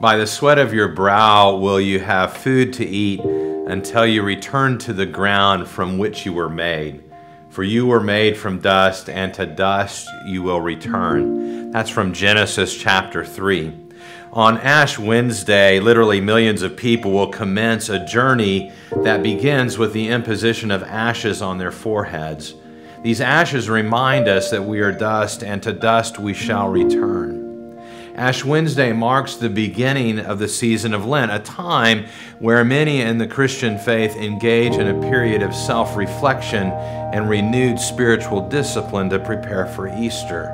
By the sweat of your brow will you have food to eat until you return to the ground from which you were made. For you were made from dust, and to dust you will return. That's from Genesis chapter 3. On Ash Wednesday, literally millions of people will commence a journey that begins with the imposition of ashes on their foreheads. These ashes remind us that we are dust, and to dust we shall return. Ash Wednesday marks the beginning of the season of Lent, a time where many in the Christian faith engage in a period of self reflection and renewed spiritual discipline to prepare for Easter.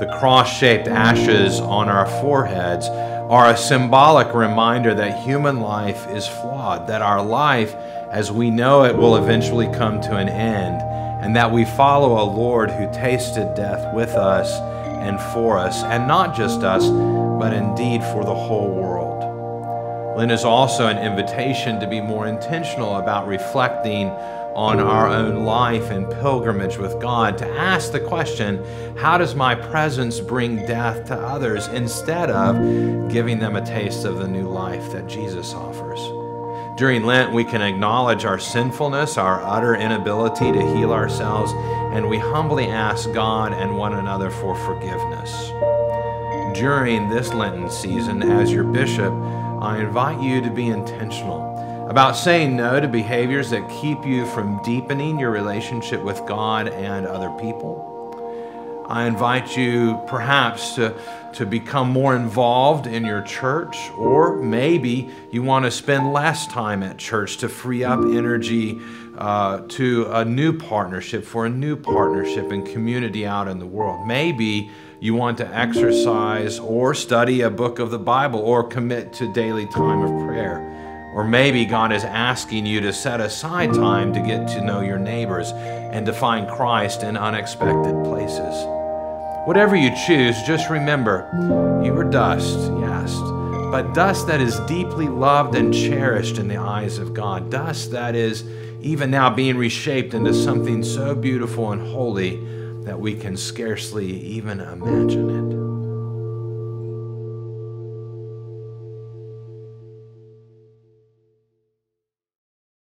The cross shaped ashes on our foreheads are a symbolic reminder that human life is flawed, that our life as we know it will eventually come to an end, and that we follow a Lord who tasted death with us and for us, and not just us, but indeed for the whole world. Lent is also an invitation to be more intentional about reflecting on our own life and pilgrimage with God to ask the question how does my presence bring death to others instead of giving them a taste of the new life that Jesus offers? During Lent, we can acknowledge our sinfulness, our utter inability to heal ourselves, and we humbly ask God and one another for forgiveness. During this Lenten season, as your bishop, I invite you to be intentional about saying no to behaviors that keep you from deepening your relationship with God and other people. I invite you perhaps to, to become more involved in your church, or maybe you want to spend less time at church to free up energy uh, to a new partnership, for a new partnership and community out in the world. Maybe you want to exercise or study a book of the Bible or commit to daily time of prayer. Or maybe God is asking you to set aside time to get to know your neighbors and to find Christ in unexpected places. Whatever you choose, just remember you are dust, yes, but dust that is deeply loved and cherished in the eyes of God. Dust that is even now being reshaped into something so beautiful and holy that we can scarcely even imagine it.